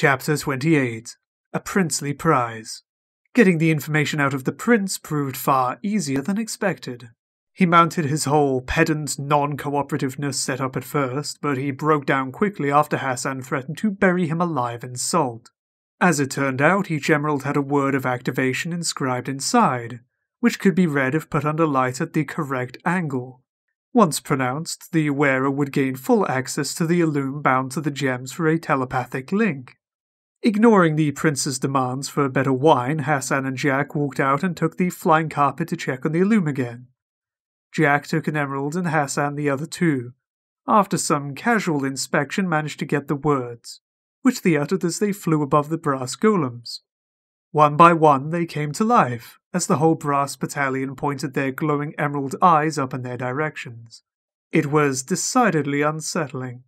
Chapter 28 A Princely Prize. Getting the information out of the prince proved far easier than expected. He mounted his whole pedant non cooperativeness setup at first, but he broke down quickly after Hassan threatened to bury him alive in salt. As it turned out, each emerald had a word of activation inscribed inside, which could be read if put under light at the correct angle. Once pronounced, the wearer would gain full access to the illume bound to the gems for a telepathic link. Ignoring the prince's demands for a better wine, Hassan and Jack walked out and took the flying carpet to check on the illume again. Jack took an emerald and Hassan the other two. After some casual inspection, managed to get the words, which they uttered as they flew above the brass golems. One by one, they came to life as the whole brass battalion pointed their glowing emerald eyes up in their directions. It was decidedly unsettling.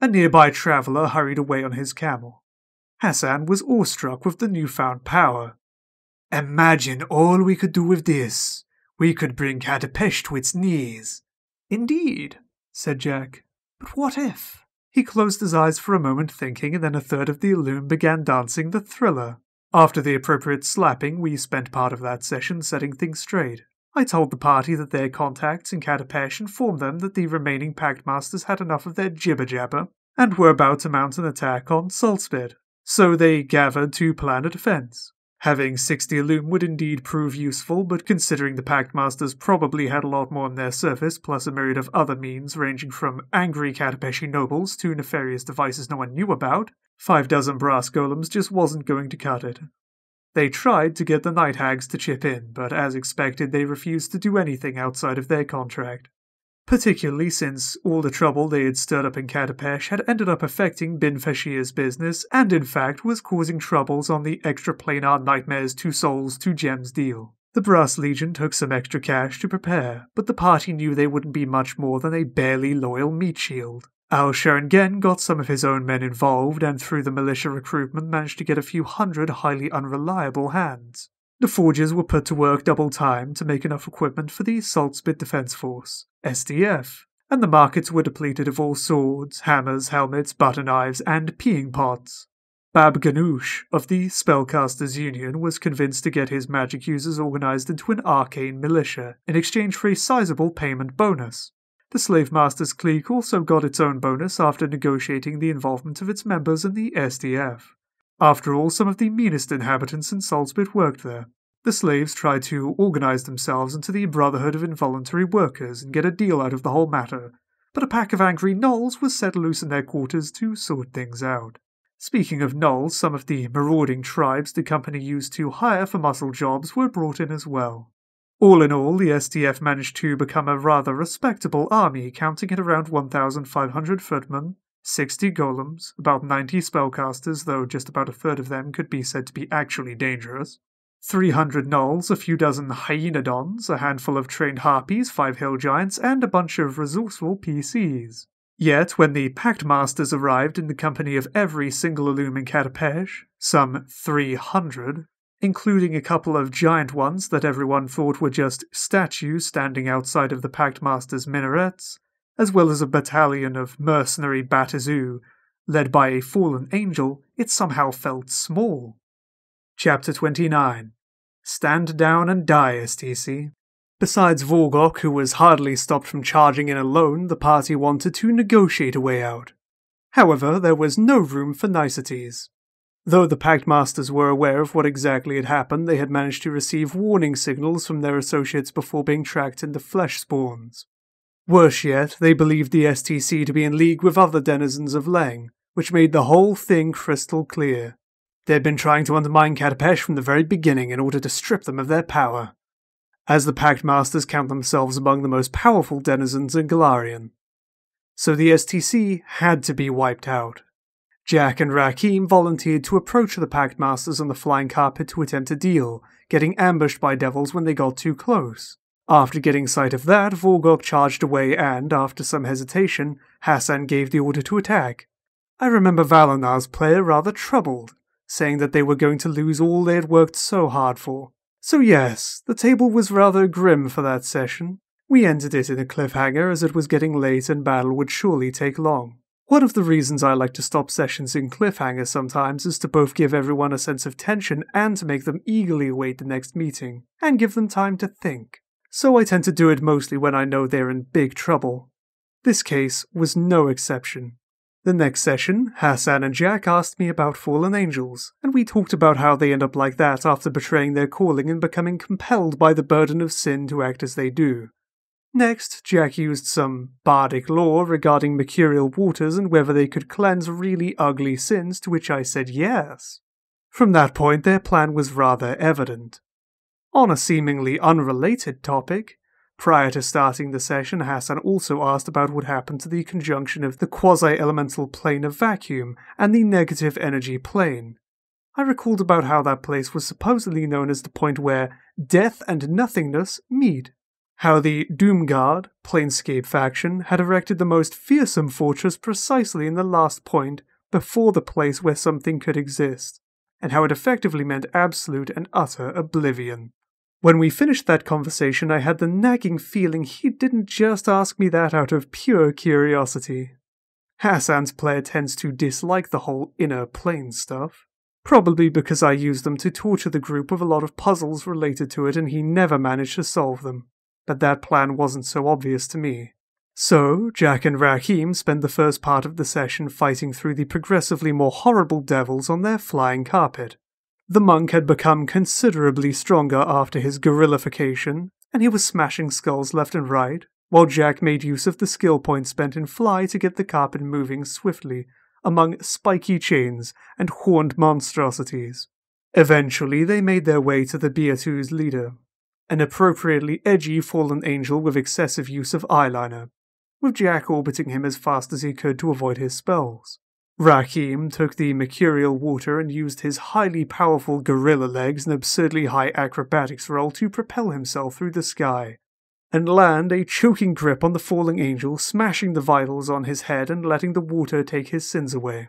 A nearby traveller hurried away on his camel. Hassan was awestruck with the newfound power. Imagine all we could do with this. We could bring Katapesh to its knees. Indeed, said Jack. But what if? He closed his eyes for a moment thinking, and then a third of the illume began dancing the thriller. After the appropriate slapping, we spent part of that session setting things straight. I told the party that their contacts in Katapesh informed them that the remaining Pact Masters had enough of their jibber jabber and were about to mount an attack on Saltspit. So they gathered to plan a defense. Having 60 Illume would indeed prove useful, but considering the Pact Masters probably had a lot more on their surface, plus a myriad of other means ranging from angry Katapeshi nobles to nefarious devices no one knew about, five dozen brass golems just wasn't going to cut it. They tried to get the Night Hags to chip in, but as expected, they refused to do anything outside of their contract particularly since all the trouble they had stirred up in Katapesh had ended up affecting Bin Fashir's business and in fact was causing troubles on the extraplanar Nightmares Two Souls Two Gems deal. The Brass Legion took some extra cash to prepare, but the party knew they wouldn't be much more than a barely loyal meat shield. Al Sharangen got some of his own men involved and through the militia recruitment managed to get a few hundred highly unreliable hands. The forgers were put to work double time to make enough equipment for the Saltspit Defense Force, SDF, and the markets were depleted of all swords, hammers, helmets, butter knives, and peeing pots. Bab Ganoush of the Spellcasters Union was convinced to get his magic users organized into an arcane militia in exchange for a sizable payment bonus. The Slave Masters clique also got its own bonus after negotiating the involvement of its members in the SDF. After all, some of the meanest inhabitants in Salzburg worked there. The slaves tried to organize themselves into the Brotherhood of Involuntary Workers and get a deal out of the whole matter, but a pack of angry gnolls was set loose in their quarters to sort things out. Speaking of gnolls, some of the marauding tribes the company used to hire for muscle jobs were brought in as well. All in all, the SDF managed to become a rather respectable army, counting at around 1,500 footmen, 60 golems, about 90 spellcasters, though just about a third of them could be said to be actually dangerous, 300 gnolls, a few dozen hyenodons, a handful of trained harpies, five hill giants, and a bunch of resourceful PCs. Yet, when the Pact Masters arrived in the company of every single Illume in some 300, including a couple of giant ones that everyone thought were just statues standing outside of the Pact Masters' minarets, as well as a battalion of mercenary Barbazu, led by a fallen angel, it somehow felt small. Chapter 29 Stand Down and Die, STC. Besides Vorgok, who was hardly stopped from charging in alone, the party wanted to negotiate a way out. However, there was no room for niceties. Though the Pact Masters were aware of what exactly had happened, they had managed to receive warning signals from their associates before being tracked into flesh spawns. Worse yet, they believed the STC to be in league with other denizens of Leng, which made the whole thing crystal clear. They had been trying to undermine Katapesh from the very beginning in order to strip them of their power, as the Pact Masters count themselves among the most powerful denizens in Golarion. So the STC had to be wiped out. Jack and Rakim volunteered to approach the Pact Masters on the flying carpet to attempt a deal, getting ambushed by devils when they got too close. After getting sight of that, Vorgok charged away and, after some hesitation, Hassan gave the order to attack. I remember Valinar's player rather troubled, saying that they were going to lose all they had worked so hard for. So yes, the table was rather grim for that session. We ended it in a cliffhanger as it was getting late and battle would surely take long. One of the reasons I like to stop sessions in cliffhangers sometimes is to both give everyone a sense of tension and to make them eagerly await the next meeting, and give them time to think. So I tend to do it mostly when I know they're in big trouble. This case was no exception. The next session, Hassan and Jack asked me about fallen angels, and we talked about how they end up like that after betraying their calling and becoming compelled by the burden of sin to act as they do. Next, Jack used some bardic lore regarding mercurial waters and whether they could cleanse really ugly sins, to which I said yes. From that point, their plan was rather evident. On a seemingly unrelated topic, prior to starting the session, Hassan also asked about what happened to the conjunction of the quasi elemental plane of vacuum and the negative energy plane. I recalled about how that place was supposedly known as the point where death and nothingness meet how the Doomguard, Planescape faction, had erected the most fearsome fortress precisely in the last point before the place where something could exist, and how it effectively meant absolute and utter oblivion. When we finished that conversation, I had the nagging feeling he didn't just ask me that out of pure curiosity. Hassan's player tends to dislike the whole inner plane stuff, probably because I used them to torture the group with a lot of puzzles related to it and he never managed to solve them but that plan wasn't so obvious to me. So, Jack and Raheem spent the first part of the session fighting through the progressively more horrible devils on their flying carpet. The monk had become considerably stronger after his gorillification, and he was smashing skulls left and right, while Jack made use of the skill points spent in Fly to get the carpet moving swiftly among spiky chains and horned monstrosities. Eventually, they made their way to the Beatu's leader, an appropriately edgy fallen angel with excessive use of eyeliner, with Jack orbiting him as fast as he could to avoid his spells. Raheem took the mercurial water and used his highly powerful gorilla legs and absurdly high acrobatics roll to propel himself through the sky, and land a choking grip on the falling angel, smashing the vitals on his head and letting the water take his sins away.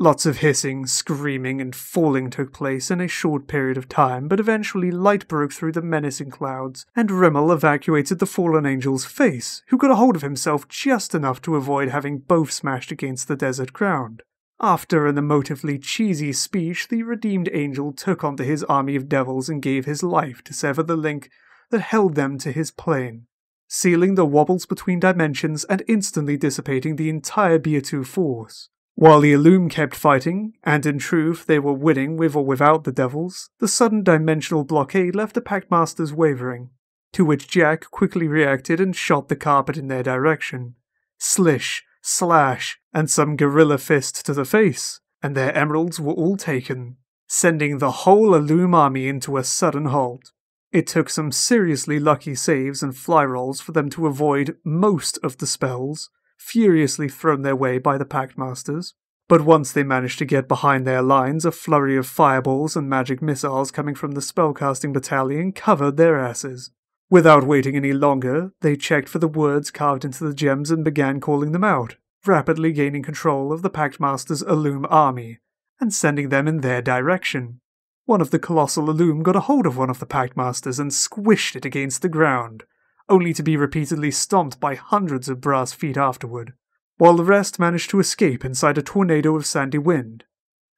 Lots of hissing, screaming, and falling took place in a short period of time, but eventually light broke through the menacing clouds, and Rimmel evacuated the fallen angel's face, who got a hold of himself just enough to avoid having both smashed against the desert ground. After an emotively cheesy speech, the redeemed angel took onto his army of devils and gave his life to sever the link that held them to his plane, sealing the wobbles between dimensions and instantly dissipating the entire Beatu force. While the Illum kept fighting, and in truth they were winning with or without the Devils, the sudden dimensional blockade left the Pactmasters wavering, to which Jack quickly reacted and shot the carpet in their direction. Slish, slash, and some gorilla fist to the face, and their emeralds were all taken, sending the whole Illum army into a sudden halt. It took some seriously lucky saves and fly rolls for them to avoid most of the spells, furiously thrown their way by the Pact Masters. But once they managed to get behind their lines, a flurry of fireballs and magic missiles coming from the spellcasting battalion covered their asses. Without waiting any longer, they checked for the words carved into the gems and began calling them out, rapidly gaining control of the Pact Master's Illum army, and sending them in their direction. One of the colossal Illum got a hold of one of the Pact Masters and squished it against the ground, only to be repeatedly stomped by hundreds of brass feet afterward, while the rest managed to escape inside a tornado of sandy wind,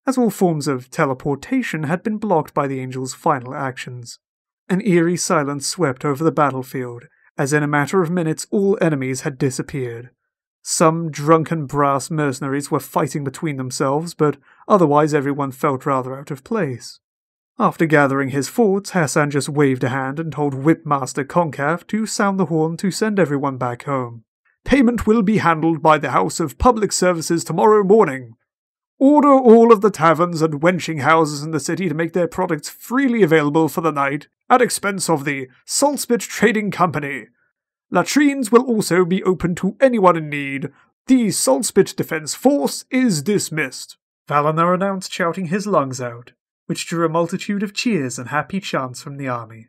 as all forms of teleportation had been blocked by the angel's final actions. An eerie silence swept over the battlefield, as in a matter of minutes all enemies had disappeared. Some drunken brass mercenaries were fighting between themselves, but otherwise everyone felt rather out of place. After gathering his thoughts, Hassan just waved a hand and told Whipmaster Concave to sound the horn to send everyone back home. Payment will be handled by the House of Public Services tomorrow morning. Order all of the taverns and wenching houses in the city to make their products freely available for the night at expense of the Saltspit Trading Company. Latrines will also be open to anyone in need. The Saltspit Defense Force is dismissed. Valinor announced, shouting his lungs out which drew a multitude of cheers and happy chants from the army.